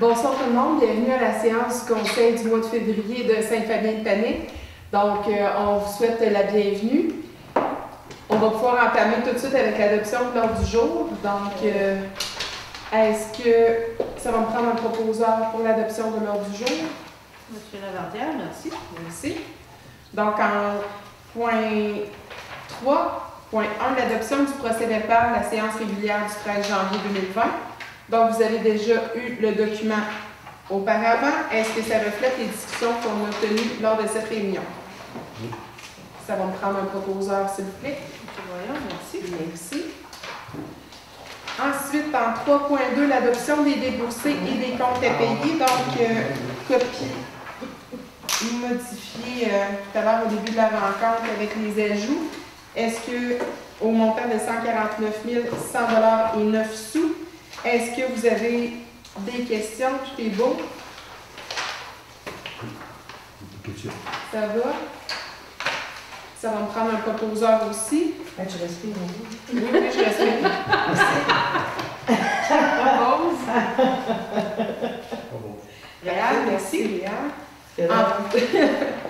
Bonsoir tout le monde, bienvenue à la séance du Conseil du mois de février de Saint-Fabien-de-Panic. Donc, euh, on vous souhaite la bienvenue. On va pouvoir entamer tout de suite avec l'adoption de l'ordre du jour. Donc, euh, est-ce que ça va me prendre un proposeur pour l'adoption de l'ordre du jour? Monsieur Lavardière, merci. Merci. Donc, en point 3, point 1, l'adoption du procès verbal de la séance régulière du 13 janvier 2020. Donc, vous avez déjà eu le document auparavant. Est-ce que ça reflète les discussions qu'on a tenues lors de cette réunion? Ça va me prendre un proposeur, s'il vous plaît. Voyant, merci. Merci. Ensuite, en 3.2, l'adoption des déboursés et des comptes à payer. Donc, euh, copie modifiée euh, tout à l'heure au début de la rencontre avec les ajouts. Est-ce que, au montant de 149 100 et 9 sous, est-ce que vous avez des questions? Tout est beau? Ça va? Ça va me prendre un proposeur aussi. Ah, tu respires, oui. Oui, oui, je? Pas bon. Réal, merci, Réal. Ah.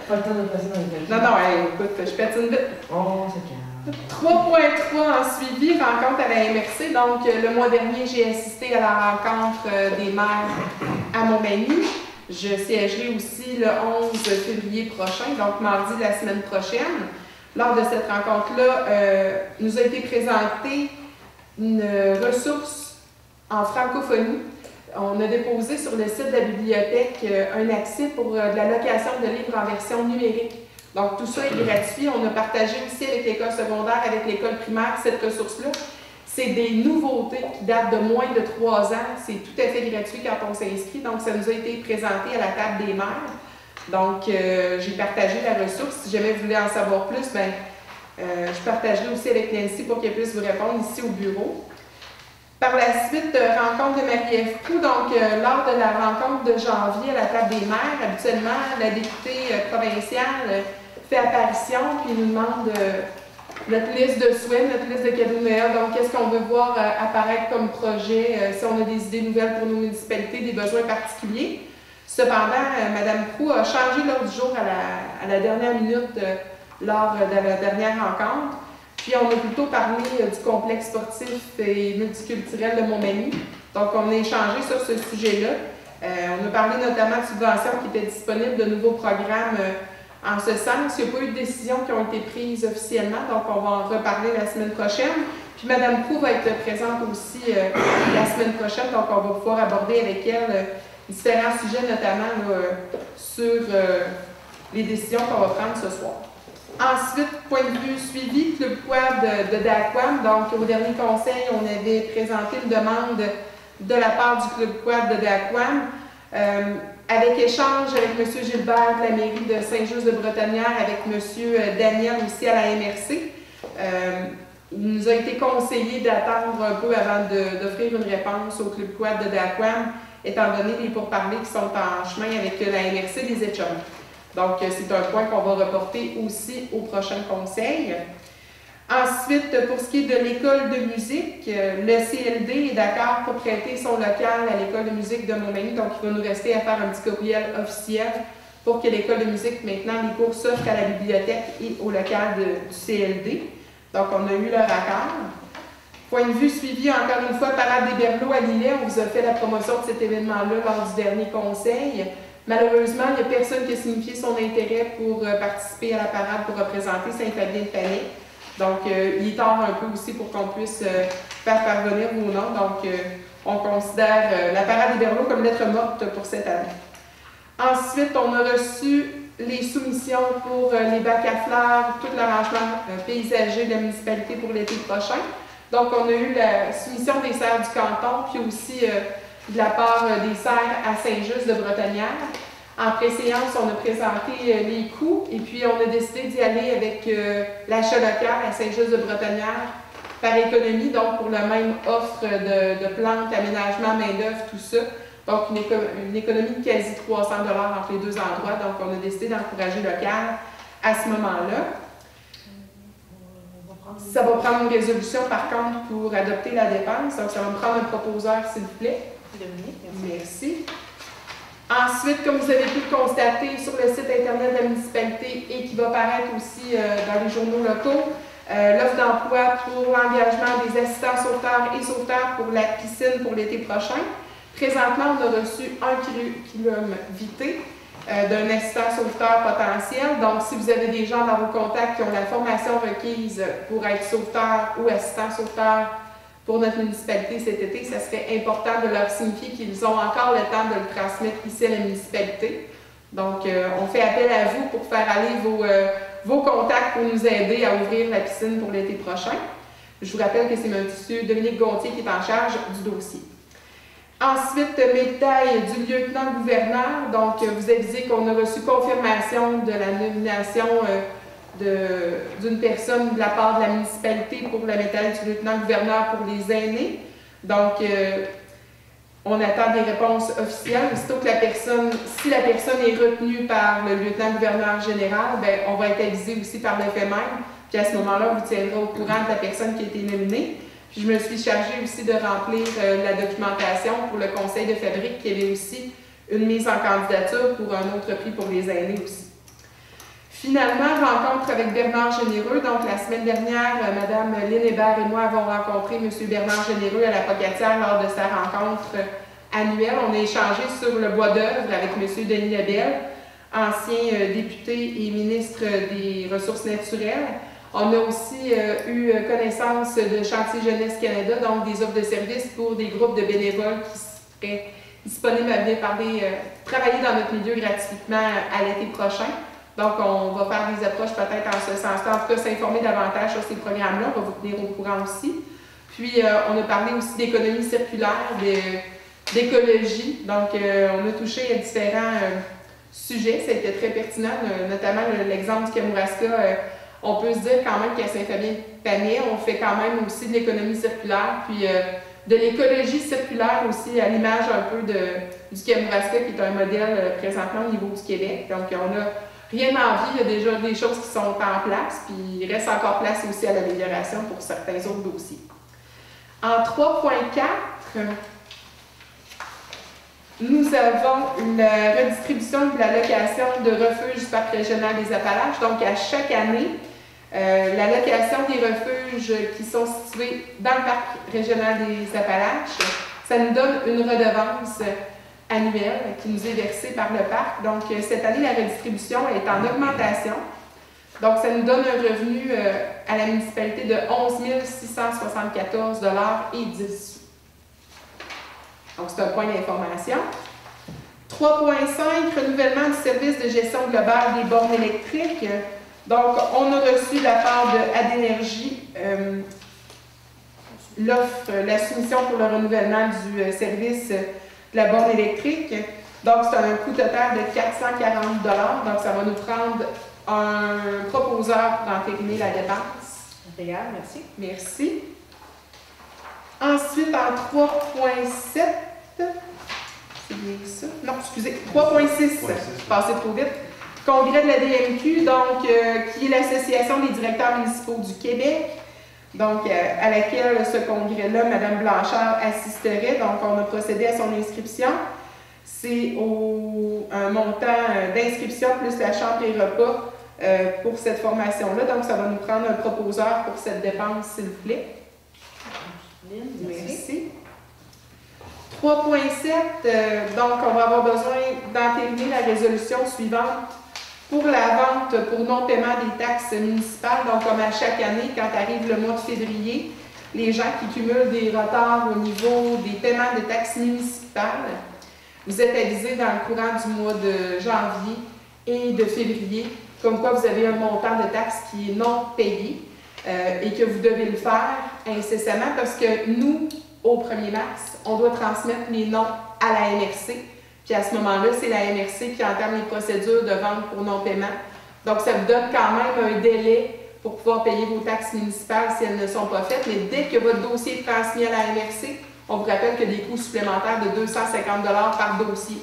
Pas le temps de passer dans les Non, non, hey, écoute, je patine vite. Oh, c'est calme. 3.3 en suivi, rencontre à la MRC. Donc, euh, le mois dernier, j'ai assisté à la rencontre euh, des maires à Montmagny. Je siégerai aussi le 11 février prochain, donc mardi de la semaine prochaine. Lors de cette rencontre-là, euh, nous a été présentée une ressource en francophonie. On a déposé sur le site de la bibliothèque un accès pour de la location de livres en version numérique. Donc, tout ça est gratuit. On a partagé aussi avec l'école secondaire, avec l'école primaire, cette ressource-là. C'est des nouveautés qui datent de moins de trois ans. C'est tout à fait gratuit quand on s'inscrit. Donc, ça nous a été présenté à la table des maires. Donc, euh, j'ai partagé la ressource. Si jamais vous voulez en savoir plus, ben, euh, je partagerai aussi avec Nancy pour qu'elle puisse vous répondre ici au bureau. Par la suite, euh, rencontre de Marie-Ève. Donc, euh, lors de la rencontre de janvier à la table des maires, habituellement, la députée euh, provinciale fait apparition puis nous demande notre liste de souhaits, notre liste de cadeaux. Donc, qu'est-ce qu'on veut voir apparaître comme projet, si on a des idées nouvelles pour nos municipalités, des besoins particuliers? Cependant, Mme Proux a changé l'ordre du jour à la, dernière minute lors de la dernière rencontre. Puis on a plutôt parlé euh, du complexe sportif et multiculturel de Montmagny. Donc on a échangé sur ce sujet-là. Euh, on a parlé notamment de subventions qui étaient disponibles, de nouveaux programmes euh, en ce sens. Il n'y a pas eu de décisions qui ont été prises officiellement, donc on va en reparler la semaine prochaine. Puis Mme Proux va être présente aussi la semaine prochaine, donc on va pouvoir aborder avec elle différents sujets, notamment sur les décisions qu'on va prendre ce soir. Ensuite, point de vue suivi, Club Quad de, de. Donc, au dernier conseil, on avait présenté une demande de la part du Club Quad de DAQUAM. Euh, avec échange avec M. Gilbert de la mairie de Saint-Just-de-Bretonière, avec M. Daniel aussi à la MRC. Euh, il nous a été conseillé d'attendre un peu avant d'offrir une réponse au Club Quad de DAQUAM, étant donné les pourparlers qui sont en chemin avec la MRC des Etchums. Donc, euh, c'est un point qu'on va reporter aussi au prochain conseil. Ensuite, pour ce qui est de l'école de musique, euh, le CLD est d'accord pour prêter son local à l'école de musique de Montmagny. Donc, il va nous rester à faire un petit courriel officiel pour que l'école de musique, maintenant, les cours s'offrent à la bibliothèque et au local du CLD. Donc, on a eu leur accord. Point de vue suivi, encore une fois, Parade des Berlots à Lillet. On vous a fait la promotion de cet événement-là lors du dernier conseil. Malheureusement, il n'y a personne qui a signifié son intérêt pour euh, participer à la parade pour représenter Saint-Fabien-de-Panic. Donc, euh, il est tard un peu aussi pour qu'on puisse euh, faire parvenir vos noms. Donc, on considère la parade des Berlots comme lettre morte pour cette année. Ensuite, on a reçu les soumissions pour les bacs à fleurs, tout l'arrangement paysager de la municipalité pour l'été prochain. Donc, on a eu la soumission des serres du canton, puis aussi de la part euh, des serres à Saint-Just de Bretonière. En pré-séance, on a présenté euh, les coûts et puis on a décidé d'y aller avec euh, l'achat local à Saint-Just de Bretonière par économie, donc pour la même offre de, plantes, aménagement, main-d'œuvre, tout ça. Donc, une, éco- une économie de quasi 300 entre les deux endroits. Donc, on a décidé d'encourager local à ce moment-là. Ça va prendre une résolution, par contre, pour adopter la dépense. Donc, ça va me prendre un proposeur, s'il vous plaît. Dominique, merci. Ensuite, comme vous avez pu le constater sur le site Internet de la municipalité et qui va paraître aussi euh, dans les journaux locaux, euh, l'offre d'emploi pour l'engagement des assistants sauveteurs et sauveteurs pour la piscine pour l'été prochain. Présentement, on a reçu un curriculum vitae euh, d'un assistant sauveteur potentiel. Donc, si vous avez des gens dans vos contacts qui ont la formation requise pour être sauveteur ou assistant sauveteur pour notre municipalité cet été, ça serait important de leur signifier qu'ils ont encore le temps de le transmettre ici à la municipalité. Donc, euh, on fait appel à vous pour faire aller vos, euh, vos contacts pour nous aider à ouvrir la piscine pour l'été prochain. Je vous rappelle que c'est M. Dominique Gontier qui est en charge du dossier. Ensuite, médaille du lieutenant-gouverneur. Donc, vous avisez qu'on a reçu confirmation de la nomination euh, d'une personne de la part de la municipalité pour la médaille du lieutenant-gouverneur pour les aînés. Donc, euh, on attend des réponses officielles. Aussitôt que la personne, si la personne est retenue par le lieutenant-gouverneur général, ben, on va être avisé aussi par le FMM. Puis à ce moment-là, on vous tiendra au courant de la personne qui a été nominée. Puis je me suis chargée aussi de remplir euh, la documentation pour le conseil de fabrique qui avait aussi une mise en candidature pour un autre prix pour les aînés aussi. Finalement, rencontre avec Bernard Généreux. Donc, la semaine dernière, euh, Mme Lynn et moi avons rencontré M. Bernard Généreux à la Pocatière lors de sa rencontre annuelle. On a échangé sur le bois d'œuvre avec M. Denis Lebel, ancien euh, député et ministre des Ressources naturelles. On a aussi euh, eu connaissance de Chantier Jeunesse Canada, donc des offres de services pour des groupes de bénévoles qui seraient disponibles à venir parler, travailler dans notre milieu gratuitement à l'été prochain. Donc, on va faire des approches peut-être en ce sens-là, en tout cas s'informer davantage sur ces programmes-là. On va vous tenir au courant aussi. Puis, euh, on a parlé aussi d'économie circulaire, d'écologie. Donc, on a touché à différents sujets. Ça a été très pertinent, notamment l'exemple du Kamouraska on peut se dire quand même qu'à Saint-Fabien-Panay, on fait quand même aussi de l'économie circulaire, puis euh, de l'écologie circulaire aussi, à l'image un peu du Kamouraska, qui est un modèle euh, présentement au niveau du Québec. Donc, on n'a rien envie, il y a déjà des choses qui sont en place, puis il reste encore place aussi à l'amélioration pour certains autres dossiers. En 3.4, nous avons une redistribution de l'allocation de refuge du Parc régional des Appalaches. Donc, à chaque année, euh, la location des refuges qui sont situés dans le parc régional des Appalaches, ça nous donne une redevance annuelle qui nous est versée par le parc. Donc, euh, cette année, la redistribution est en augmentation. Donc, ça nous donne un revenu euh, à la municipalité de 11 674 et 10 Donc, c'est un point d'information. 3.5, renouvellement du service de gestion globale des bornes électriques. Donc, on a reçu de la part de Adénergie euh, l'offre, la soumission pour le renouvellement du service la borne électrique. Donc, c'est un coût total de 440 Donc, ça va nous prendre un proposeur d'entériner la dépense. Impeccable, merci. Merci. Ensuite, en 3.7, c'est bien ça? Non, excusez, 3.6, passé trop vite congrès de la DMQ, donc, euh, qui est l'Association des directeurs municipaux du Québec, donc, euh, à laquelle ce congrès-là, Mme Blanchard assisterait. Donc, on a procédé à son inscription. C'est un montant euh, d'inscription plus la chambre et repas pour cette formation-là. Donc, ça va nous prendre un proposeur pour cette dépense, s'il vous plaît. Merci. 3.7, donc on va avoir besoin d'entériner la résolution suivante pour la vente pour non-paiement des taxes municipales, donc comme à chaque année, quand arrive le mois de février, les gens qui cumulent des retards au niveau des paiements de taxes municipales, vous êtes avisés dans le courant du mois de janvier et de février, comme quoi vous avez un montant de taxes qui est non payé euh, et que vous devez le faire incessamment parce que nous, au 1er mars, on doit transmettre les noms à la MRC puis à ce moment-là, c'est la MRC qui entame les procédures de vente pour non-paiement. Donc, ça vous donne quand même un délai pour pouvoir payer vos taxes municipales si elles ne sont pas faites. Mais dès que votre dossier est transmis à la MRC, on vous rappelle a des coûts supplémentaires de 250 par dossier.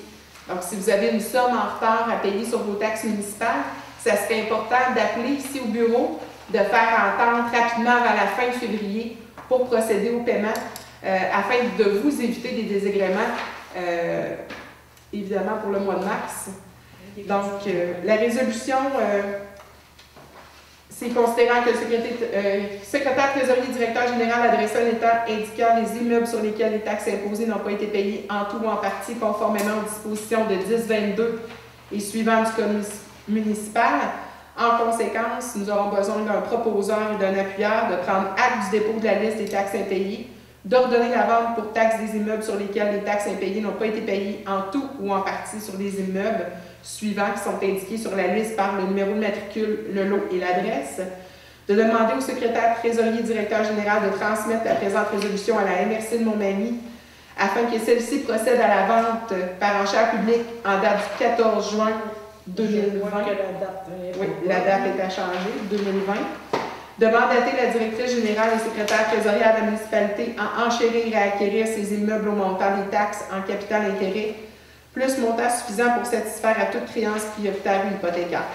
Donc, si vous avez une somme en retard à payer sur vos taxes municipales, ça serait important d'appeler ici au bureau, de faire entendre rapidement à la fin février pour procéder au paiement euh, afin de vous éviter des désagréments euh, évidemment, pour le mois de mars. Donc, euh, la résolution, euh, c'est considérant que le secrétaire, euh, secrétaire trésorier directeur général adressé un état indiquant les immeubles sur lesquels les taxes imposées n'ont pas été payées en tout ou en partie conformément aux dispositions de 1022 et suivant du code municipal. En conséquence, nous aurons besoin d'un proposeur et d'un appuyeur de prendre acte du dépôt de la liste des taxes impayées, d'ordonner la vente pour taxes des immeubles sur lesquels les taxes impayées n'ont pas été payées en tout ou en partie sur les immeubles suivants qui sont indiqués sur la liste par le numéro de matricule, le lot et l'adresse, de demander au secrétaire trésorier directeur général de transmettre la présente résolution à la MRC de Montmagny afin que celle-ci procède à la vente par enchère publique en date du 14 juin 2020. que la date est Oui, la date est à changer, 2020. De mandater la directrice générale et secrétaire trésorière de la municipalité à enchérir et à acquérir ces immeubles au montant des taxes en capital intérêt, plus montant suffisant pour satisfaire à toute créance prioritaire ou hypothécaire.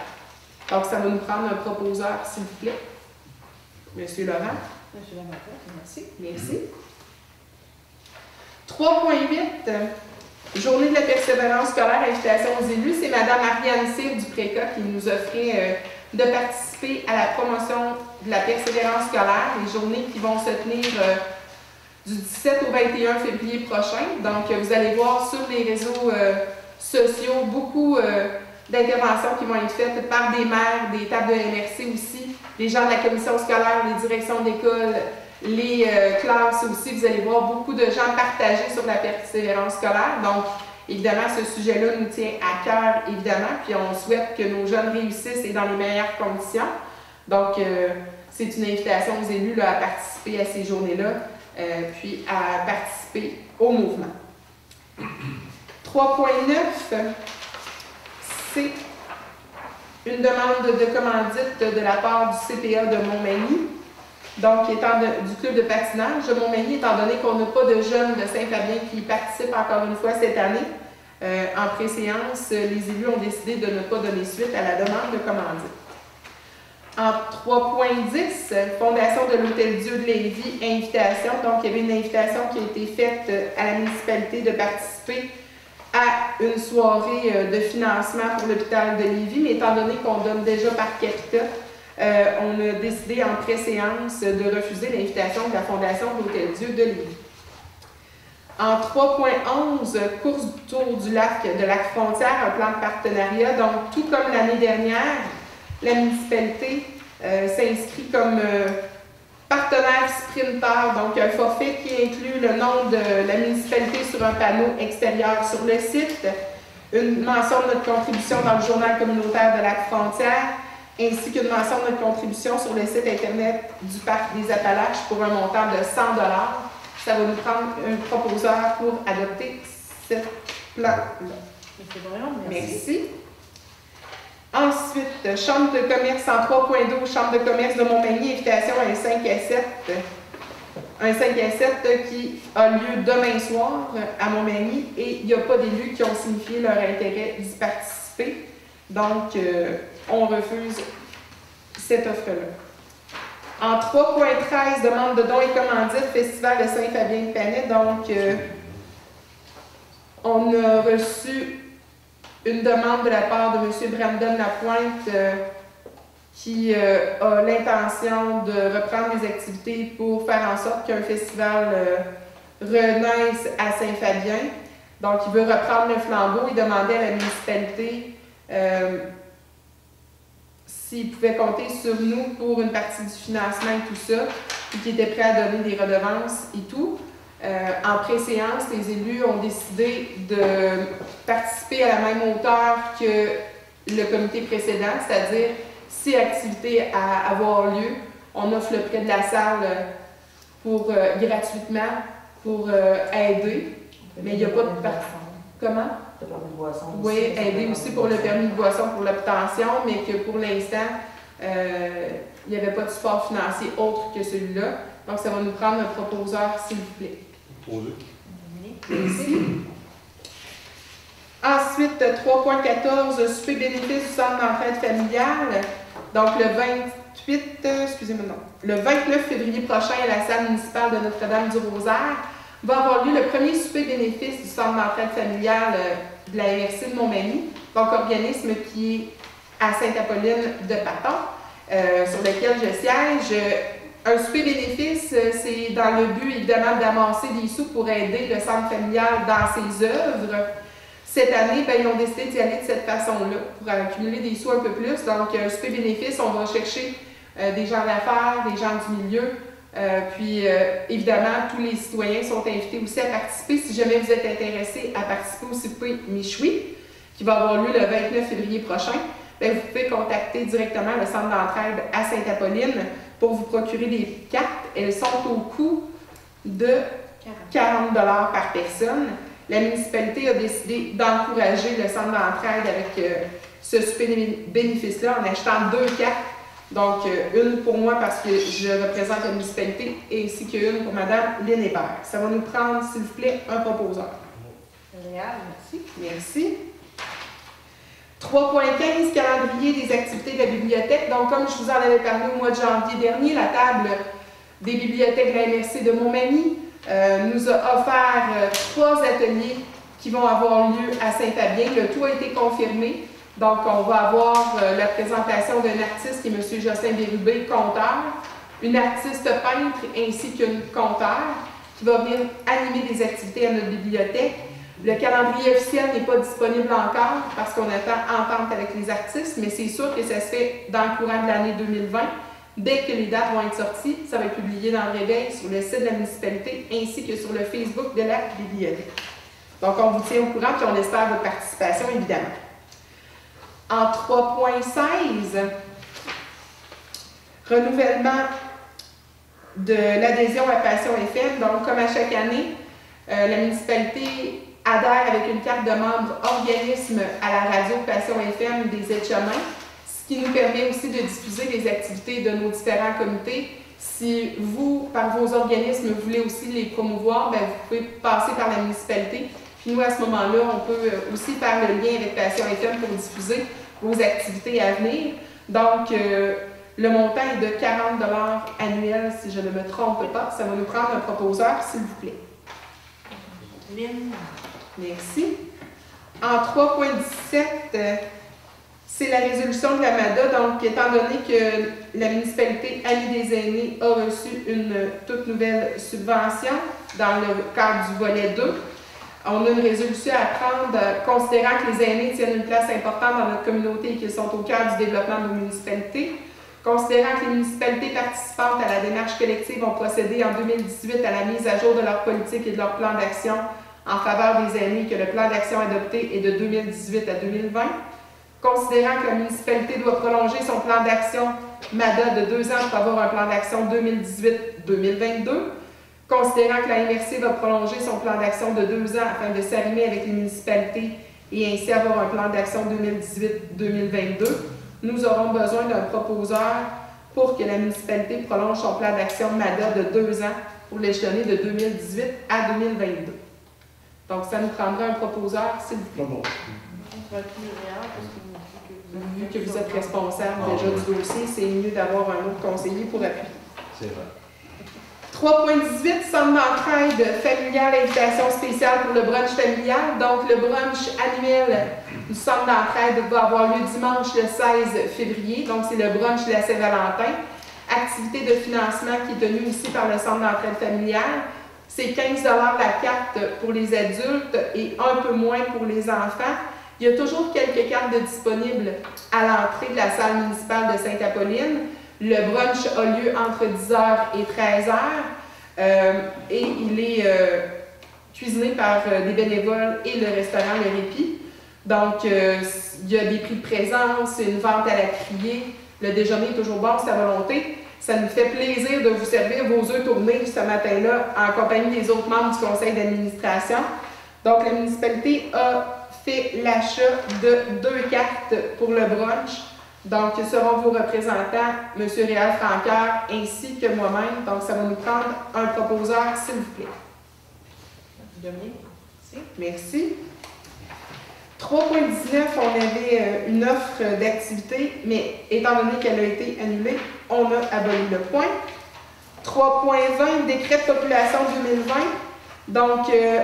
Donc, ça va nous prendre un proposeur, s'il vous plaît. Monsieur Laurent. Monsieur Lamartine, merci. Merci. 3.8, euh, Journée de la persévérance scolaire, invitation aux élus. C'est Mme Marianne Cyr du Préca qui nous offrait euh, de participer à la promotion de la persévérance scolaire, les journées qui vont se tenir euh, du 17 au 21 février prochain. Donc, euh, vous allez voir sur les réseaux euh, sociaux beaucoup d'interventions qui vont être faites par des maires, des tables de MRC aussi, les gens de la commission scolaire, les directions d'école, les classes aussi. Vous allez voir beaucoup de gens partager sur la persévérance scolaire. Donc, évidemment, ce sujet-là nous tient à cœur, évidemment, puis on souhaite que nos jeunes réussissent et dans les meilleures conditions. Donc, euh, c'est une invitation aux élus à participer à ces journées-là, euh, puis à participer au mouvement. 3.9, c'est une demande de commandite de la part du CPA de Montmagny, donc étant du club de patinage de Montmagny, étant donné qu'on n'a pas de jeunes de Saint-Fabien qui participent encore une fois cette année. euh, en préséance, les élus ont décidé de ne pas donner suite à la demande de commandite. En 3.10, Fondation de l'Hôtel-Dieu de Lévis, invitation. Donc, il y avait une invitation qui a été faite euh, à la municipalité de participer à une soirée euh, de financement pour l'hôpital de Lévis, mais étant donné qu'on donne déjà par capita, euh, on a décidé en préséance de refuser l'invitation de la Fondation de l'Hôtel-Dieu de Lévis. En 3.11, course tour du lac, de lac frontière, un plan de partenariat. Donc, tout comme l'année dernière, la municipalité euh, s'inscrit comme euh, partenaire sprinter, donc un forfait qui inclut le nom de la municipalité sur un panneau extérieur sur le site, une mention de notre contribution dans le journal communautaire de lac frontière, ainsi qu'une mention de notre contribution sur le site Internet du Parc des Appalaches pour un montant de 100 Ça va nous prendre un proposeur pour adopter ce plan-là. Merci. Merci. Ensuite, Chambre de commerce en 3.12, Chambre de commerce de Montmagny, invitation à un 5 à 7. Un 5 à 7 qui a lieu demain soir à Montmagny et il n'y a pas d'élus qui ont signifié leur intérêt d'y participer. Donc, euh, on refuse cette offre-là. En 3.13, demande de dons et commandites, Festival de Saint-Fabien-de-Panay. Donc, euh, on a reçu une demande de la part de M. Brandon Lapointe euh, qui euh, a l'intention de reprendre les activités pour faire en sorte qu'un festival renaisse à Saint-Fabien. Donc, il veut reprendre le flambeau. Il demandait à la municipalité euh, s'il pouvait compter sur nous pour une partie du financement et tout ça, puis qu'il était prêt à donner des redevances et tout. Euh, en préséance, les élus ont décidé de participer à la même hauteur que le comité précédent, c'est-à-dire si activité à avoir lieu, on offre le prêt de la salle pour euh, gratuitement pour euh, aider. Mais il y a pas de par- Comment? T'as parlé de boisson. Oui, aider aussi pour le permis de boisson pour l'obtention, mais que pour l'instant, euh, il n'y avait pas de support financier autre que celui-là. Donc, ça va nous prendre un proposeur, s'il vous plaît. Posé. Merci. Ensuite, 3.14, souper bénéfice du centre d'entraide familiale. Donc, le 28, euh, excusez-moi, non, le 29 février prochain, à la salle municipale de Notre-Dame du Rosaire, va avoir lieu le premier souper bénéfice du centre d'entraide familiale euh, de la MRC de Montmagny, donc organisme qui est à Sainte-Apolline de Paton, euh, sur lequel je siège. Un souper bénéfice, euh, c'est dans le but évidemment d'amasser des sous pour aider le centre familial dans ses œuvres. Cette année, ben, ils ont décidé d'y aller de cette façon-là pour accumuler des sous un peu plus. Donc, un souper bénéfice, on va chercher des gens d'affaires, des gens du milieu. Euh, puis, euh, évidemment, tous les citoyens sont invités aussi à participer. Si jamais vous êtes intéressé à participer au souper Michoui, qui va avoir lieu le 29 février prochain, ben, vous pouvez contacter directement le centre d'entraide à Sainte-Apolline pour vous procurer des cartes. Elles sont au coût de 40 par personne. La municipalité a décidé d'encourager le centre d'entraide avec euh, ce bénéfice-là en achetant deux cartes. Donc, euh, une pour moi parce que je représente la municipalité ainsi qu'une pour Mme Lynn Hébert. Ça va nous prendre, s'il vous plaît, un proposeur. Réal, merci. Merci. 3.15, calendrier des activités de la bibliothèque. Donc, comme je vous en avais parlé au mois de janvier dernier, la table des bibliothèques de la MRC de Montmagny euh, nous a offert euh, trois ateliers qui vont avoir lieu à Saint-Fabien. Le tout a été confirmé. Donc, on va avoir euh, la présentation d'un artiste qui est M. Jocelyn Bérubé, conteur, une artiste peintre ainsi qu'une conteur qui va venir animer des activités à notre bibliothèque. Le calendrier officiel n'est pas disponible encore parce qu'on attend entente avec les artistes, mais c'est sûr que ça se fait dans le courant de l'année 2020. Dès que les dates vont être sorties, ça va être publié dans le réveil sur le site de la municipalité ainsi que sur le Facebook de la bibliothèque. Donc, on vous tient au courant et on espère votre participation, évidemment. En 3.16, renouvellement de l'adhésion à Passion FM. Donc, comme à chaque année, euh, la municipalité adhère avec une carte de membre organisme à la radio Passion FM des aides-chemins, ce qui nous permet aussi de diffuser les activités de nos différents comités. Si vous, par vos organismes, voulez aussi les promouvoir, ben, vous pouvez passer par la municipalité. Puis nous, à ce moment-là, on peut aussi faire le lien avec Passion FM pour diffuser vos activités à venir. Donc, euh, le montant est de 40 annuels, si je ne me trompe pas. Ça va nous prendre un proposeur, s'il vous plaît. Lynn. Merci. En 3.17, euh, c'est la résolution de la MADA. Donc, étant donné que la municipalité Amis des aînés a reçu une toute nouvelle subvention dans le cadre du volet 2, on a une résolution à prendre, euh, considérant que les aînés tiennent une place importante dans notre communauté et qu'ils sont au cœur du développement de nos municipalités. Considérant que les municipalités participantes à la démarche collective ont procédé en 2018 à la mise à jour de leur politique et de leur plan d'action en faveur des aînés, que le plan d'action adopté est de 2018 à 2020. Considérant que la municipalité doit prolonger son plan d'action MADA de deux ans pour avoir un plan d'action 2018-2022. Considérant que la MRC va prolonger son plan d'action de deux ans afin de s'arrimer avec les municipalités et ainsi avoir un plan d'action 2018-2022, nous aurons besoin d'un proposeur pour que la municipalité prolonge son plan d'action MADA de deux ans pour l'échelonner de 2018 à 2022. Donc, ça nous prendra un proposeur, s'il vous plaît. Bon, Vu que vous êtes responsable déjà du dossier, c'est mieux d'avoir un autre conseiller pour appuyer. c'est vrai. 3.18, centre d'entraide familiale, invitation spéciale pour le brunch familial. Donc, le brunch annuel du centre d'entraide va avoir lieu dimanche le 16 février. Donc, c'est le brunch de la Saint-Valentin. Activité de financement qui est tenue ici par le centre d'entraide familiale. C'est 15 la carte pour les adultes et un peu moins pour les enfants. Il y a toujours quelques cartes disponibles à l'entrée de la salle municipale de Sainte-Apolline. Le brunch a lieu entre 10h et 13h euh, et il est euh, cuisiné par euh, des bénévoles et le restaurant Le Répit. Donc, il y a des prix de présence, une vente à la criée. Le déjeuner est toujours bon, c'est à volonté. Ça nous fait plaisir de vous servir vos œufs tournés ce matin-là en compagnie des autres membres du conseil d'administration. Donc, la municipalité a fait l'achat de deux cartes pour le brunch. Donc, seront vos représentants, M. Réal Franqueur ainsi que moi-même. Donc, ça va nous prendre un proposeur, s'il vous plaît. Dominique. Merci. Merci. 3.19, on avait euh, une offre d'activité, mais étant donné qu'elle a été annulée, on a aboli le point. 3.20, décret de population 2020. Donc, euh,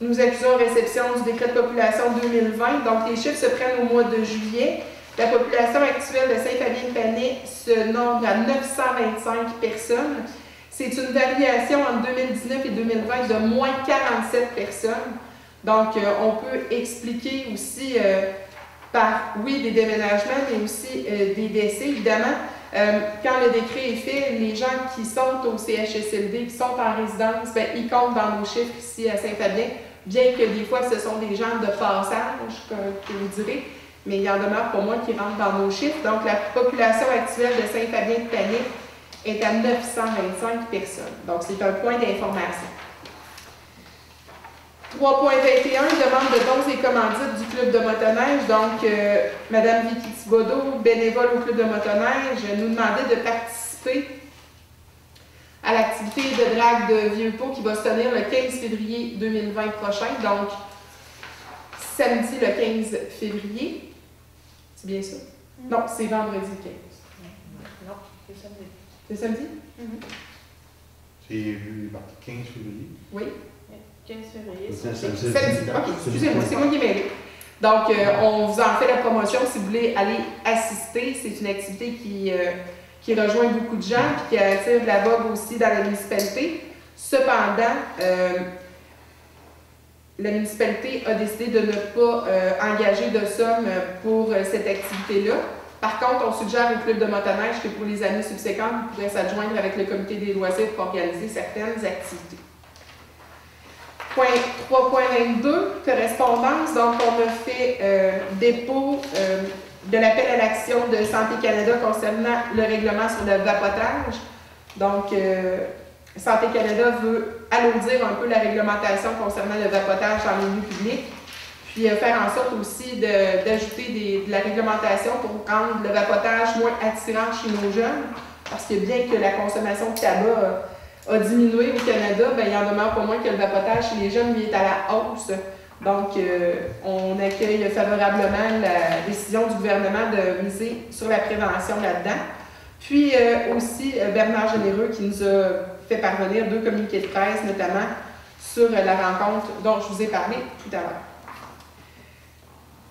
Nous accusons réception du décret de population 2020. Donc, les chiffres se prennent au mois de juillet. La population actuelle de Saint-Fabien-Panay se nombre à 925 personnes. C'est une variation entre 2019 et 2020 de moins 47 personnes. Donc, euh, on peut expliquer aussi euh, par, oui, des déménagements, mais aussi euh, des décès, évidemment. Quand le décret est fait, les gens qui sont au CHSLD, qui sont en résidence, ben, ils comptent dans nos chiffres ici à Saint-Fabien, bien que des fois ce sont des gens de passage, que, que vous direz, mais il y en demeure pour moi qui rentrent dans nos chiffres. Donc la population actuelle de Saint-Fabien-de-Panic est à 925 personnes. Donc c'est un point d'information. 3.21, demande de dons et commandites du club de motoneige. Donc, euh, Madame Vicky Thibodeau, bénévole au club de motoneige, nous demandait de participer à l'activité de drague de Vieux-Pont qui va se tenir le 15 février 2020 prochain. Donc, samedi le 15 février. C'est bien ça? Non, c'est vendredi le 15. Non, c'est samedi. C'est samedi? C'est marqué 15 février. Oui. 15 février. C'est- samedi. c'est- Samedi. OK, excusez-moi, c'est moi qui ai mêlé. Donc, euh, on vous en fait la promotion si vous voulez aller assister. C'est une activité qui, euh, qui rejoint beaucoup de gens et qui attire de la vogue aussi dans la municipalité. Cependant, euh, la municipalité a décidé de ne pas euh, engager de somme pour euh, cette activité-là. Par contre, on suggère au club de motoneige que pour les années subséquentes, vous pourrez s'adjoindre avec le comité des loisirs pour organiser certaines activités. Point 3.22, correspondance. Donc, on a fait euh, dépôt euh, de l'appel à l'action de Santé Canada concernant le règlement sur le vapotage. Donc, euh, Santé Canada veut alourdir un peu la réglementation concernant le vapotage dans les lieux publics, puis euh, faire en sorte aussi d'ajouter de la réglementation pour rendre le vapotage moins attirant chez nos jeunes, parce que bien que la consommation de tabac euh, a diminué au Canada, ben, il en demeure pas moins que le vapotage chez les jeunes est à la hausse. Donc, euh, on accueille favorablement la décision du gouvernement de miser sur la prévention là-dedans. Puis aussi Bernard Généreux qui nous a fait parvenir deux communiqués de presse, notamment sur euh, la rencontre dont je vous ai parlé tout à l'heure.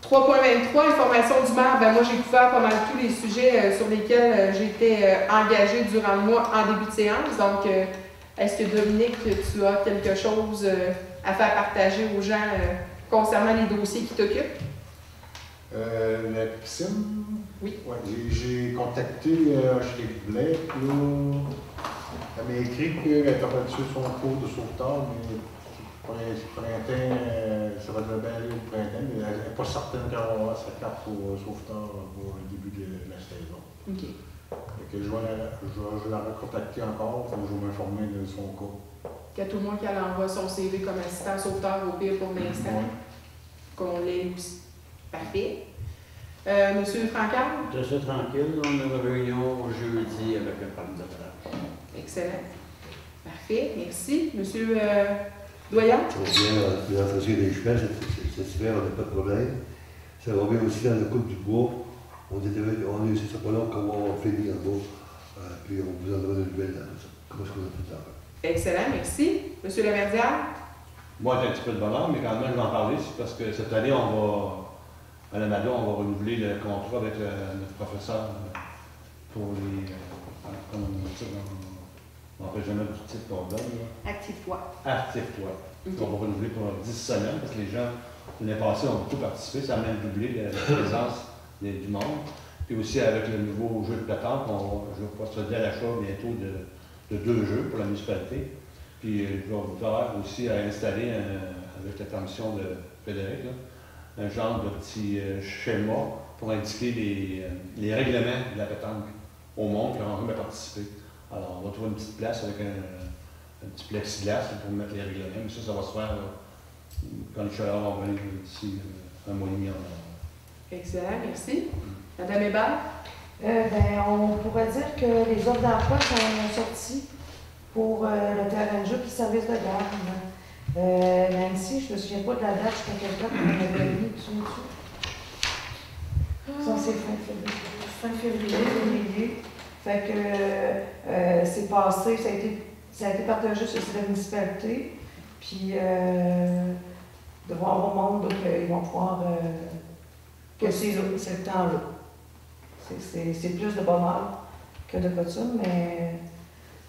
3.23, information du maire. Ben, moi, j'ai couvert pas mal tous les sujets euh, sur lesquels euh, j'ai été euh, engagée durant le mois en début de séance. Donc, est-ce que Dominique, tu as quelque chose à faire partager aux gens concernant les dossiers qui t'occupent? Euh, la piscine? Oui. Ouais, j'ai- contacté chez Blais. Elle m'a écrit qu'elle était reçue son cours de sauveteur, mais pour le printemps, euh, ça va bien aller au printemps, mais elle n'est pas certaine qu'elle va avoir sa carte pour euh, sauveteur pour le début de la saison. OK. Que je vais la, je la recontacter encore, faut que je vais m'informer de son cas. Qu'à tout le monde qu'elle envoie son CV comme assistant sauveteur au pire pour l'instant, Ouais. qu'on l'ait aussi. Parfait. Euh, Monsieur Francard? Ça tranquille, on a une réunion jeudi avec le parc d'attrape. Excellent. Parfait, merci. Monsieur euh, Doyon? Ça va bien, euh, l'entretien des chemins, cet hiver, on n'a pas de problème. Ça va bien aussi dans la coupe du bois. On était, on est aussi ça pas long comment on va finir en bas. Euh, puis on vous en donne une nouvelle dans ça. Comment est-ce qu'on a fait ça? Excellent, merci. Monsieur Laverdière? Moi, j'ai un petit peu de bonheur, mais quand même, je vais en parler, c'est parce que cette année, on va, à la Mado, on va renouveler le contrat avec le- notre professeur euh, pour les. euh, comment on dit ça, on ne jamais du titre qu'on donne. Active-toi. Active-toi. OK. On va renouveler pour 10 semaines parce que les gens, l'année passée, ont beaucoup participé. Ça a même doublé la, la présence des- du monde. Puis aussi avec le nouveau jeu de pétanque, on va, je vais procéder à l'achat bientôt de, de deux jeux pour la municipalité. Puis euh, je vais vous faire aussi à installer, un- avec la permission de Frédéric, là, un genre de petit euh, schéma pour indiquer les, euh, les règlements de la pétanque au monde qui ont envie de participer. Alors, on va trouver une petite place avec un, un petit plexiglas pour mettre les règlements, mais ça, ça va se faire là, quand les chaleurs vont venir d'ici euh, un mois et demi en avant. Excellent, merci. Madame Hébert? Euh, ben, on pourrait dire que les offres d'emploi sont sorties pour euh, le terrain de jeu et le service de garde. Euh, Nancy, je me souviens pas de la date, jusqu'à quelle date on avait mis, Ça, c'est fin février. Fin février, février. Fait que euh, c'est passé, ça a, été, ça a été partagé sur la municipalité. Puis euh, de voir au monde donc, euh, ils vont pouvoir que c'est le temps-là. C'est- plus de bonheur que de coutume, mais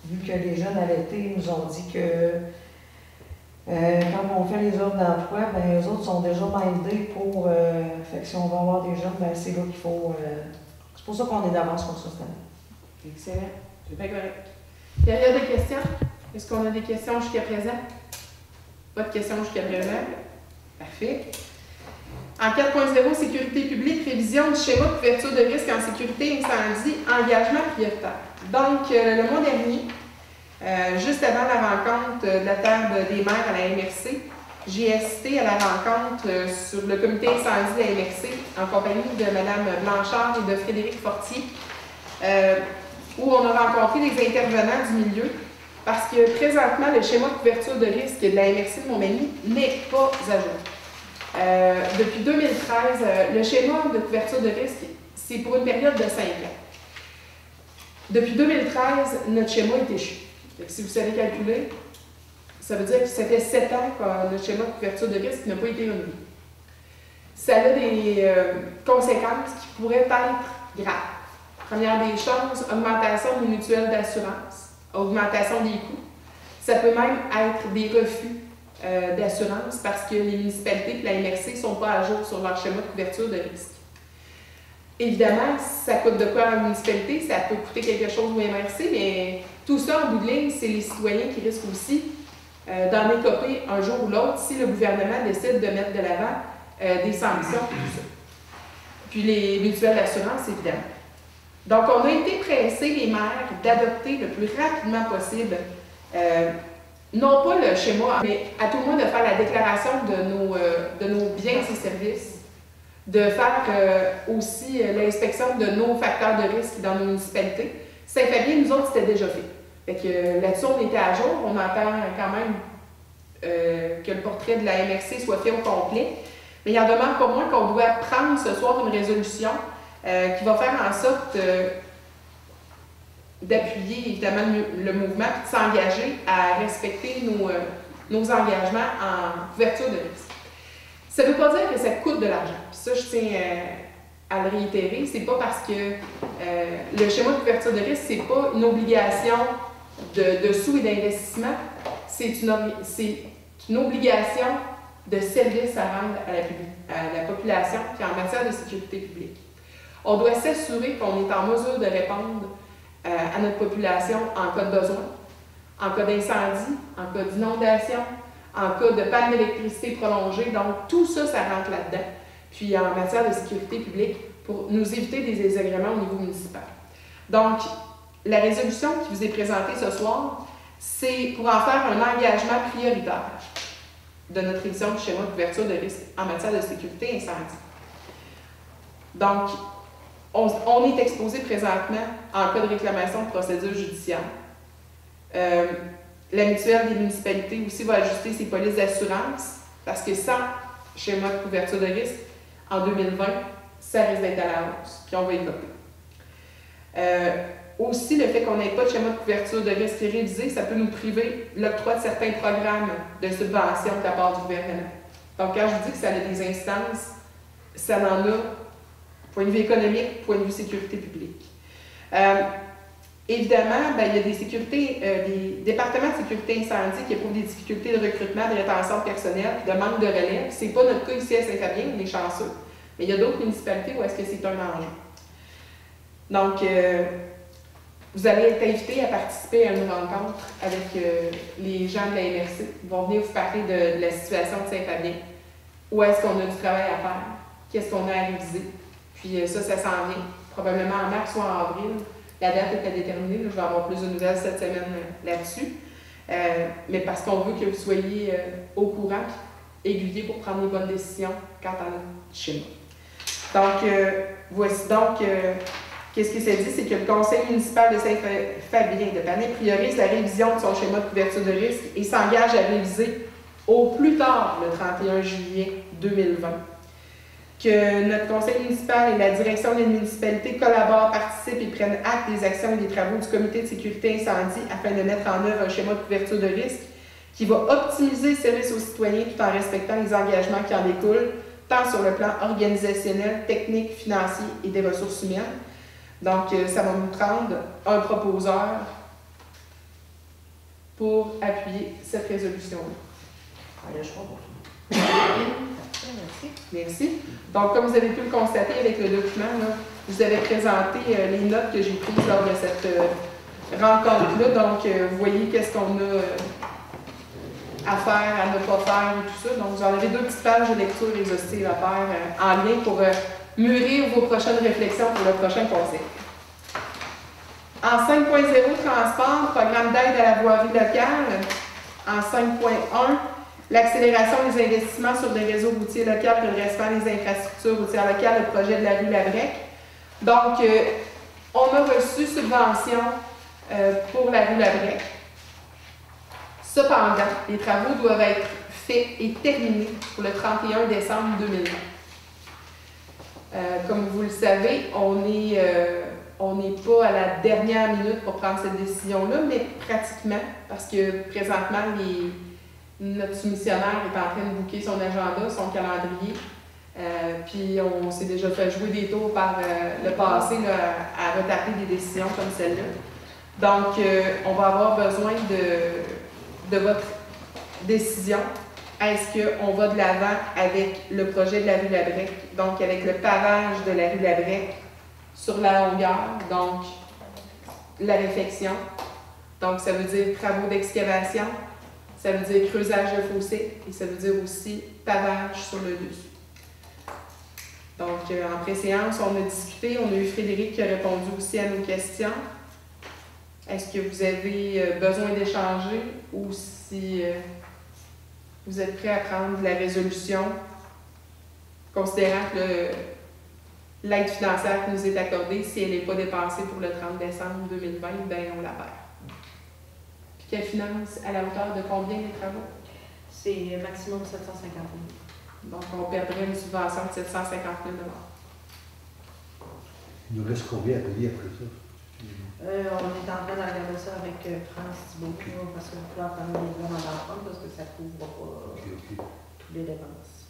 vu que les jeunes à l'été nous ont dit que euh, quand on fait les offres d'emploi, ben, eux autres sont déjà mindés pour. euh, fait que si on va avoir des jeunes, ben, c'est là qu'il faut. euh, c'est pour ça qu'on est d'avance comme ça cette année. Excellent. C'est bien correct. Période de questions? Est-ce qu'on a des questions jusqu'à présent? Pas de questions jusqu'à présent? Parfait. En 4.0, sécurité publique, révision du schéma de couverture de risque en sécurité incendie, engagement prioritaire. Donc, le mois dernier, euh, juste avant la rencontre de la table des maires à la MRC, j'ai assisté à la rencontre euh, sur le comité incendie de la MRC en compagnie de Mme Blanchard et de Frédéric Fortier, euh, où on a rencontré des intervenants du milieu parce que présentement, le schéma de couverture de risque de la MRC de Montmagny n'est pas à jour. Depuis 2013, euh, le schéma de couverture de risque, c'est pour une période de 5 ans. Depuis 2013, notre schéma est échu. Si vous savez calculer, ça veut dire que ça fait 7 ans que notre schéma de couverture de risque n'a pas été renouvelé. Ça a des euh, conséquences qui pourraient être graves. Première des choses, augmentation des mutuelles d'assurance, augmentation des coûts. Ça peut même être des refus euh, d'assurance parce que les municipalités et la MRC ne sont pas à jour sur leur schéma de couverture de risque. Évidemment, ça coûte de quoi à la municipalité, ça peut coûter quelque chose au MRC, mais tout ça, en bout de ligne, c'est les citoyens qui risquent aussi euh, d'en écoper un jour ou l'autre si le gouvernement décide de mettre de l'avant euh, des sanctions. Puis les mutuelles d'assurance, évidemment. Donc, on a été pressés, les maires, d'adopter le plus rapidement possible, euh, non pas le schéma, mais à tout le de faire la déclaration de nos, de nos biens et services, de faire aussi l'inspection de nos facteurs de risque dans nos municipalités. Saint-Fabien, nous autres, c'était déjà fait. Fait que euh, là-dessus, on était à jour. On attend quand même euh, que le portrait de la MRC soit fait au complet. Mais il en demeure pas moins qu'on doit prendre ce soir une résolution euh, qui va faire en sorte d'appuyer évidemment le, mouvement et de s'engager à respecter nos, nos engagements en couverture de risque. Ça ne veut pas dire que ça coûte de l'argent. Ça, je tiens à le réitérer. C'est pas parce que le schéma de couverture de risque, c'est pas une obligation de, sous et d'investissement. C'est une, une obligation de service à rendre à la, à la population puis en matière de sécurité publique. On doit s'assurer qu'on est en mesure de répondre euh, à notre population en cas de besoin, en cas d'incendie, en cas d'inondation, en cas de panne d'électricité prolongée. Donc, tout ça, ça rentre là-dedans. Puis, en matière de sécurité publique, pour nous éviter des désagréments au niveau municipal. Donc, la résolution qui vous est présentée ce soir, c'est pour en faire un engagement prioritaire de notre révision du schéma de couverture de risque en matière de sécurité incendie. Donc, on, est exposé présentement en cas de réclamation de procédure judiciaire. Euh, la mutuelle des municipalités aussi va ajuster ses polices d'assurance parce que sans schéma de couverture de risque, en 2020, ça risque d'être à la hausse, puis on va y aussi, le fait qu'on n'ait pas de schéma de couverture de risque révisé, ça peut nous priver l'octroi de certains programmes de subvention de la part du gouvernement. Donc, quand je vous dis que ça a des instances, ça en a point de vue économique, point de vue sécurité publique. Euh, évidemment, ben, il y a des sécurités, euh, des départements de sécurité incendie qui éprouvent des difficultés de recrutement, de rétention personnelle, de manque de relève. C'est pas notre cas ici à Saint-Fabien, on est chanceux. Mais il y a d'autres municipalités où est-ce que c'est un enjeu. Donc, euh, vous allez être invités à participer à une rencontre avec euh, les gens de la MRC. Ils vont venir vous parler de, la situation de Saint-Fabien. Où est-ce qu'on a du travail à faire? Qu'est-ce qu'on a à réviser? Puis euh, ça, ça s'en vient. Probablement en mars ou en avril. La date est à déterminer. Je vais avoir plus de nouvelles cette semaine euh, là-dessus. Mais parce qu'on veut que vous soyez au courant, aiguillés pour prendre les bonnes décisions quant à notre schéma. Donc, euh, voici donc, qu'est-ce qui s'est dit, c'est que le conseil municipal de Saint-Fabien de Panay priorise la révision de son schéma de couverture de risque et s'engage à réviser au plus tard le 31 juillet 2020. Que notre conseil municipal et la direction des municipalités collaborent, participent et prennent acte des actions et des travaux du comité de sécurité incendie afin de mettre en œuvre un schéma de couverture de risque qui va optimiser le service aux citoyens tout en respectant les engagements qui en découlent, tant sur le plan organisationnel, technique, financier et des ressources humaines. Donc, euh, ça va nous prendre un proposeur pour appuyer cette résolution-là. Ah. Merci. Merci. Donc, comme vous avez pu le constater avec le document, là, je vous avais présenté euh, les notes que j'ai prises lors de cette euh, rencontre-là. Donc, euh, vous voyez qu'est-ce qu'on a euh, à faire, à ne pas faire et tout ça. Donc, vous en avez deux petites pages de lecture exhaustive à faire euh, en lien pour euh, mûrir vos prochaines réflexions pour le prochain conseil. En 5.0, transport, programme d'aide à la voirie locale. En 5.1, l'accélération des investissements sur des réseaux routiers locaux pour le respect des infrastructures routières locales, le projet de la rue Labrec. Donc, euh, on a reçu subvention euh, pour la rue Labrec. Cependant, les travaux doivent être faits et terminés pour le 31 décembre 2020. Euh, comme vous le savez, on euh, on n'est pas à la dernière minute pour prendre cette décision-là, mais pratiquement, parce que présentement, les, notre soumissionnaire est en train de booker son agenda, son calendrier. Euh, puis on s'est déjà fait jouer des tours par le passé là, à retarder des décisions comme celle-là. Donc, on va avoir besoin de, de votre décision. Est-ce qu'on va de l'avant avec le projet de la rue Labrec, donc avec le pavage de la rue Labrec sur la longueur, donc la réfection. Donc, ça veut dire travaux d'excavation, ça veut dire creusage de fossé et ça veut dire aussi pavage sur le dessus. Donc, euh, en pré-séance, on a discuté, on a eu Frédéric qui a répondu aussi à nos questions. Est-ce que vous avez euh, besoin d'échanger ou si euh, vous êtes prêt à prendre la résolution, considérant que l'aide financière qui nous est accordée, si elle n'est pas dépensée pour le 30 décembre 2020, ben on la perd. Puis qu'elle finance à la hauteur de combien les travaux? C'est maximum 750 000. Donc, on perdrait une subvention de 750 000 Il nous reste combien à payer après ça? Euh, on est en train de regarder ça avec euh, France Thibault, parce que le plan famille est vraiment d'entendre parce que ça ne couvre pas ok. toutes les dépenses.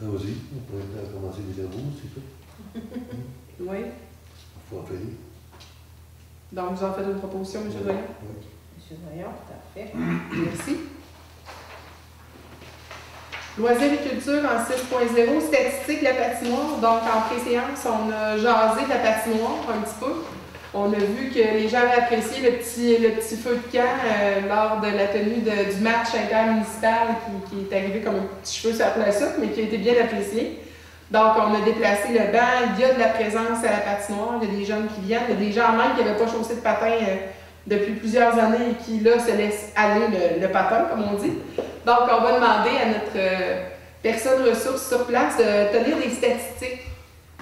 Allons-y, on pourrait commencer les travaux, c'est tout. Oui. Il faut en finir. Donc, vous en faites une proposition, M. Doyon? Oui. Monsieur Vaillant, tout à fait. Merci. Loisirs et culture en 6.0, statistique de la patinoire. Donc, en pré-séance, on a jasé de la patinoire un petit peu. On a vu que les gens avaient apprécié le petit, le petit feu de camp euh, lors de la tenue du match intermunicipal qui, qui est arrivé comme un petit cheveu sur la place, mais qui a été bien apprécié. Donc, on a déplacé le banc, il y a de la présence à la patinoire, il y a des jeunes qui viennent, il y a des gens même qui n'avaient pas chaussé de patin euh, depuis plusieurs années et qui, là, se laissent aller le, le patin, comme on dit. Donc, on va demander à notre euh, personne ressource sur place de tenir des statistiques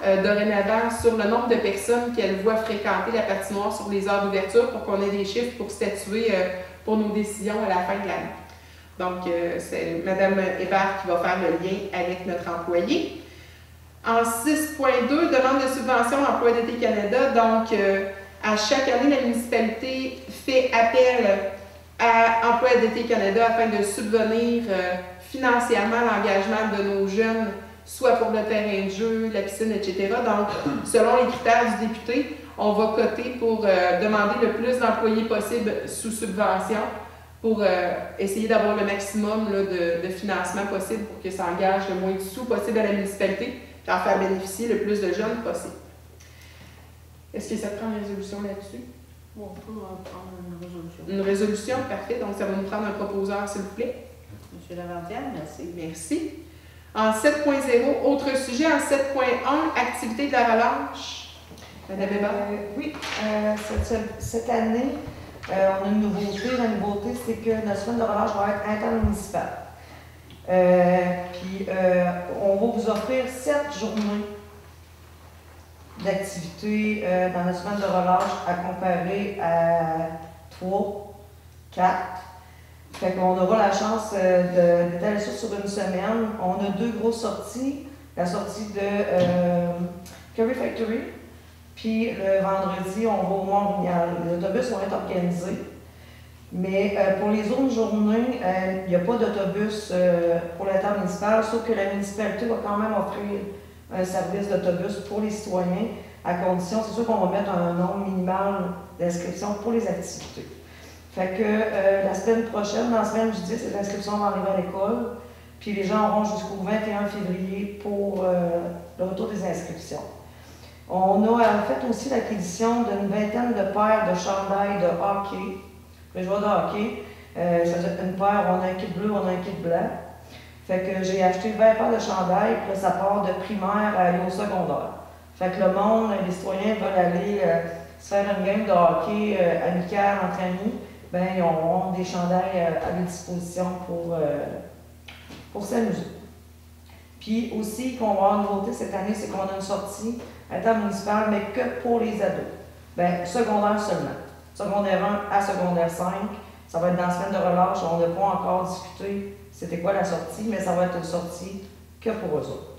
euh, dorénavant sur le nombre de personnes qu'elle voit fréquenter la patinoire sur les heures d'ouverture pour qu'on ait des chiffres pour statuer euh, pour nos décisions à la fin de l'année. Donc, c'est Mme Hébert qui va faire le lien avec notre employé. En 6.2, demande de subvention Emploi d'été Canada. Donc, à chaque année, la municipalité fait appel à Emploi d'été Canada afin de subvenir euh, financièrement l'engagement de nos jeunes, soit pour le terrain de jeu, la piscine, etc. Donc, selon les critères du député, on va coter pour euh, demander le plus d'employés possible sous subvention pour euh, essayer d'avoir le maximum là, de, de financement possible pour que ça engage le moins de sous possible à la municipalité et en faire bénéficier le plus de jeunes possible. Est-ce que ça prend une résolution là-dessus? Bon, on peut en prendre une résolution. Une résolution, parfait. Donc, ça va nous prendre un proposeur, s'il vous plaît. Monsieur Lavandière, merci. Merci. En 7.0, autre sujet, en 7.1, activité de la relâche. Madame Hébert? Euh, oui, euh, cette, cette année, euh, on a une nouveauté. La nouveauté, c'est que notre semaine de relâche va être intermunicipale. Euh, puis, euh, on va vous offrir sept journées d'activité euh, dans notre semaine de relâche à comparer à trois, quatre. Fait qu'on aura la chance euh, d'étaler ça sur une semaine. On a deux grosses sorties. La sortie de euh, Curry Factory, Puis le vendredi, on va au Mont-Royal. Les autobus vont être organisés. Mais euh, pour les autres journées, il n'y a pas d'autobus pour la table municipale, sauf que la municipalité va quand même offrir un service d'autobus pour les citoyens, à condition, c'est sûr qu'on va mettre un nombre minimal d'inscriptions pour les activités. Fait que euh, la semaine prochaine, dans la semaine du 10, les inscriptions vont arriver à l'école, puis les gens auront jusqu'au 21 février pour euh, le retour des inscriptions. On a fait aussi l'acquisition d'une vingtaine de paires de chandails de hockey, les joueurs de hockey. Euh, ça veut dire une paire, on a un kit bleu, on a un kit blanc. Fait que j'ai acheté 20 paires de chandails, puis ça part de primaire à aller au secondaire. Fait que le monde, les citoyens veulent aller euh, se faire une game de hockey euh, amical entre amis, ben ils auront des chandails euh, à leur disposition pour, euh, pour s'amuser. Puis aussi, qu'on va avoir une nouveauté cette année, c'est qu'on a une sortie à la table municipale, mais que pour les ados. Ben, secondaire seulement. Secondaire 1 à secondaire 5. Ça va être dans la semaine de relâche. On n'a pas encore discuté c'était quoi la sortie, mais ça va être une sortie que pour eux autres.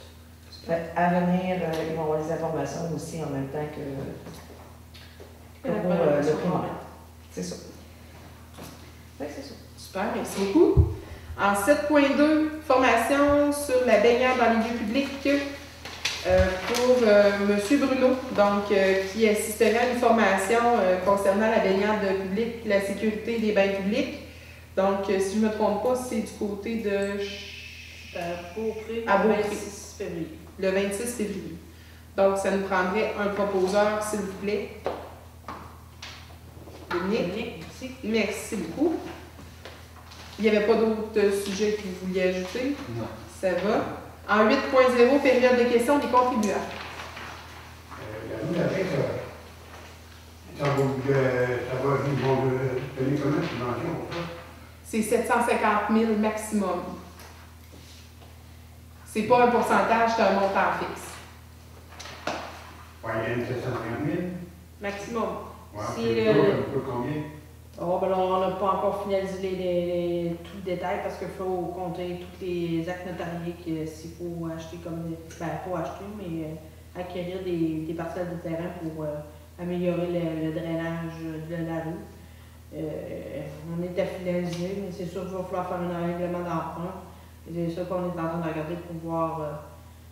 Fait, à venir, euh, ils vont avoir les informations aussi en même temps que, que pour euh, le primaire. C'est ça. Fait que c'est ça. Super, merci beaucoup. En 7.2, formation sur la baignade dans les lieux publics euh, pour euh, M. Bruno, donc euh, qui assisterait à une formation euh, concernant la baignade publique, la sécurité des bains publics. Donc, euh, si je ne me trompe pas, c'est du côté de ch- À Beaupré, À le Beaupré. 26 février. le 26 février. Donc, ça nous prendrait un proposeur, s'il vous plaît. Dominique? Merci. Merci beaucoup. Il n'y avait pas d'autres sujets que vous vouliez ajouter? Non. Ça va. En 8.0, période de questions des contribuables. Euh, La ça, va, euh, ils C'est 750 000 maximum. C'est pas un pourcentage, c'est un montant fixe. Il y a une 750 000. Maximum. Ouais, Si le- un peu- combien? Oh, ben là, on n'a pas encore finalisé les, les- les- tout le détail parce qu'il faut compter tous les actes notariés que s'il faut acheter comme des. Ben, pas acheter, mais euh, acquérir des, des parcelles de terrain pour euh, améliorer le, le drainage de la rue. Euh, on est à finaliser, mais c'est sûr qu'il va falloir faire un règlement d'emprunt. C'est ça qu'on est en train de regarder pour voir euh,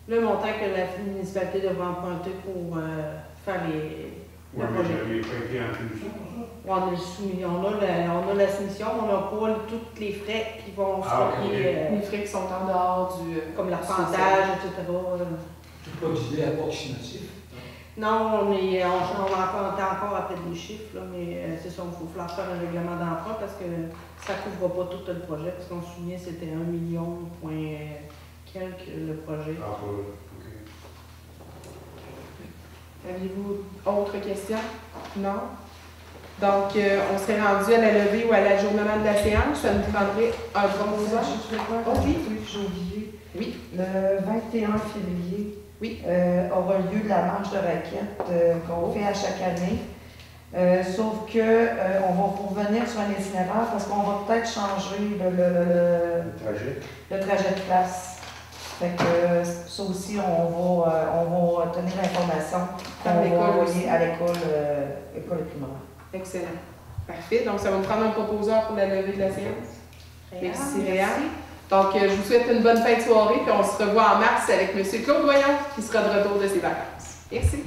le montant que la municipalité devra emprunter pour euh, faire les, Ouais, le mais projet. pas été en solution pour ça? On a, le soumis- on, a la, on a la soumission, on n'a pas tous les frais qui vont se Ah, euh, Les frais qui sont en dehors du. comme l'arpentage, etc. C'est pas d'idée approximative. Non, on, est, on, on va encore, on est encore à peine des chiffres, là, mais euh, c'est ça, il faut falloir faire un règlement d'emprunt parce que ça ne couvre pas tout le projet, parce qu'on se souvient c'était un million point quelques le projet. Ah, pas, ok. Aviez-vous autre question? Non? Donc, euh, on serait rendu à la levée ou à l'ajournement de la séance. Ça nous prendrait un proposeur. Je sais pas, Oh, oui. j'ai oublié. Oui. Le 21 février Oui. euh, aura lieu la marche de raquettes euh, qu'on fait à chaque année. Euh, sauf que euh, on va revenir sur un itinéraire parce qu'on va peut-être changer le, le- le- Le trajet. le trajet de place. Fait que ça aussi, on va, euh, on va tenir l'information Par qu'on va l'école à l'école euh, école primaire. Excellent. Parfait. Donc, ça va nous prendre un proposeur pour la levée de la séance. Merci, Réal. Donc, euh, je vous souhaite une bonne fin de soirée, puis on se revoit en mars avec M. Claude Voyant, qui sera de retour de ses vacances. Merci.